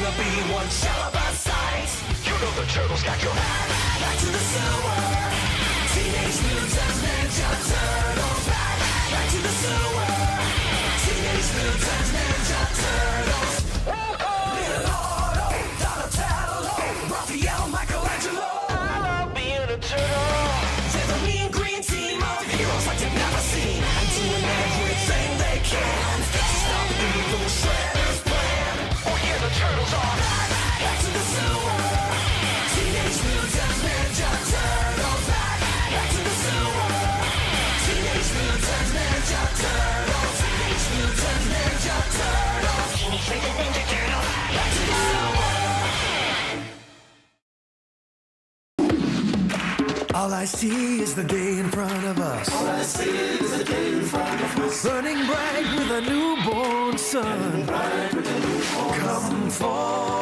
one shell of a sight. You know the turtles got your back. Back to the sewer. Teenage Mutant Ninja Turtles. Back, back to the sewer. Teenage Mutant Ninja Turtles. Leonardo, Donatello, Raphael, Michelangelo. I love being a turtle. Mean green team of heroes like you've never seen. Doing everything they can to stop evil All I see is the day in front of us. All I see is the day in front of us. Burning bright with a newborn sun. Come follow